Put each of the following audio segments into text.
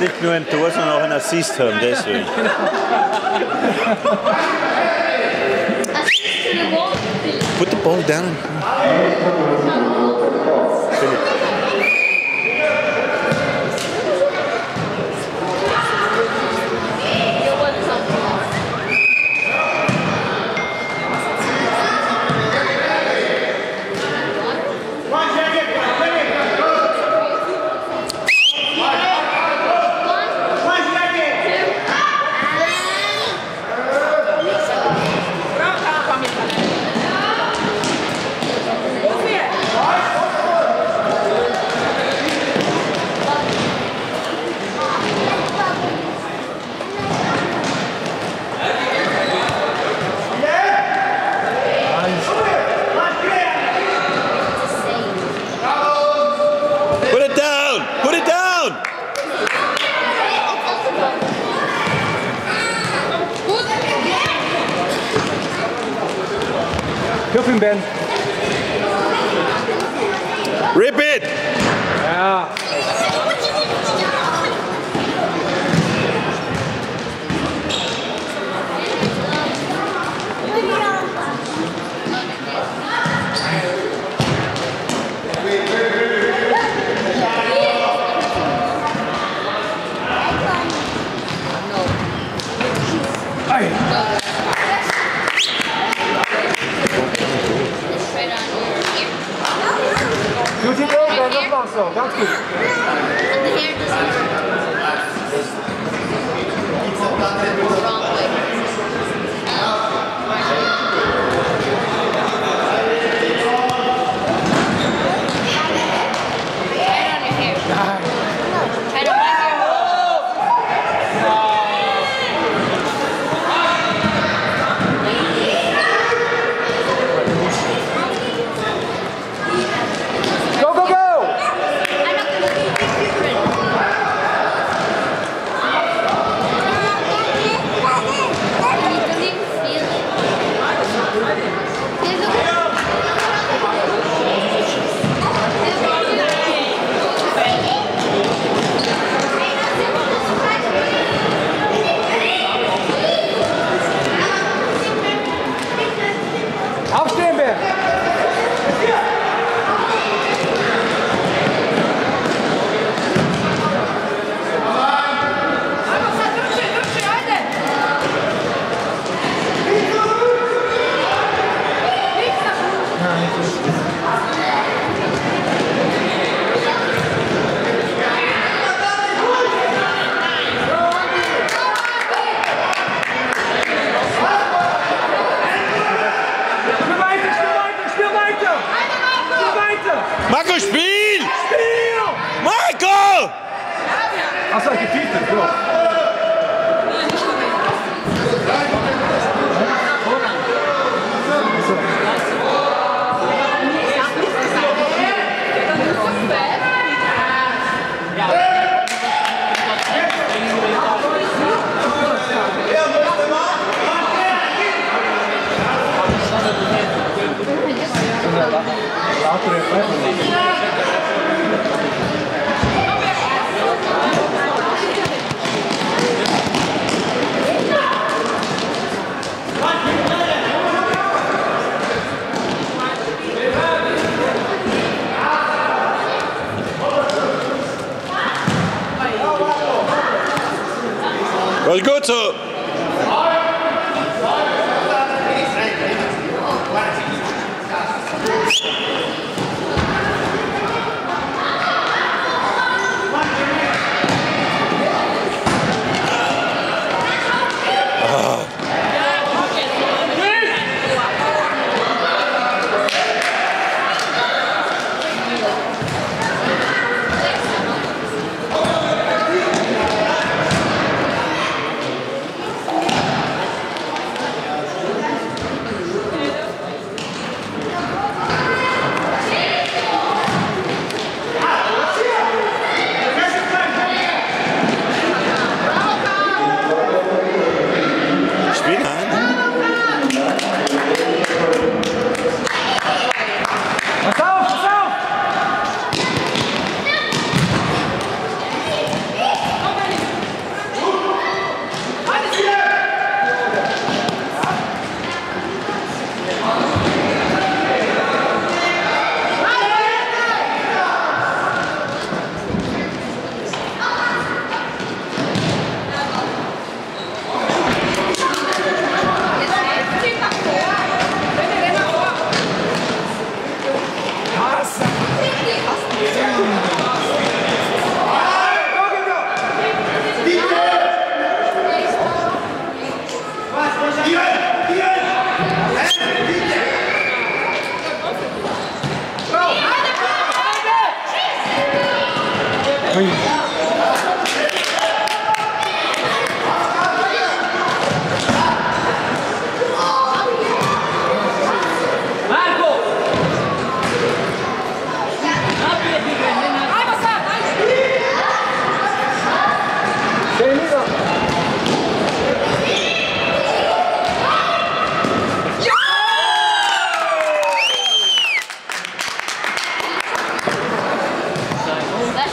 Nicht nur ein Tor, sondern auch ein Assist haben, deswegen. Put the ball down. Ihm, Ben. Rip it! Ja. Ben. Das machst du. Ganz gut. Go, Marco Spiel! Spiel! Michael! Was hat gefiedert, Bro? Achso, getitelt, ja. Was gut Uh.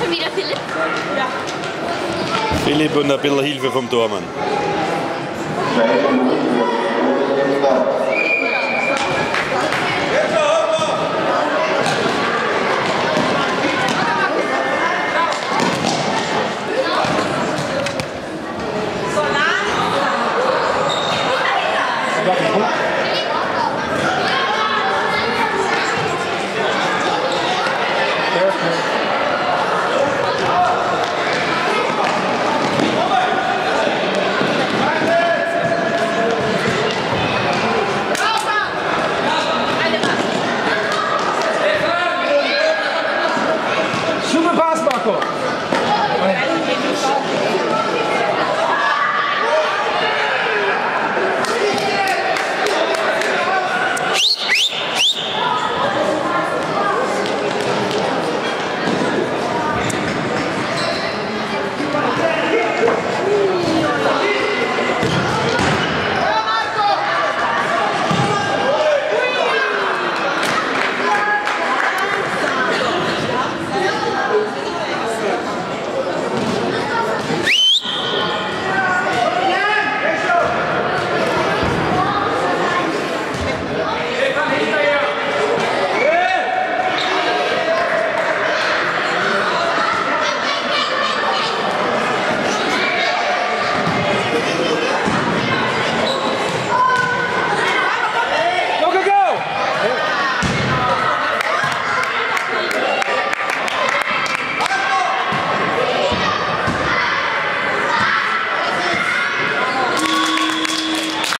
Philipp und Filipe na pela Hilfe vom Tormann. Schönen Pass,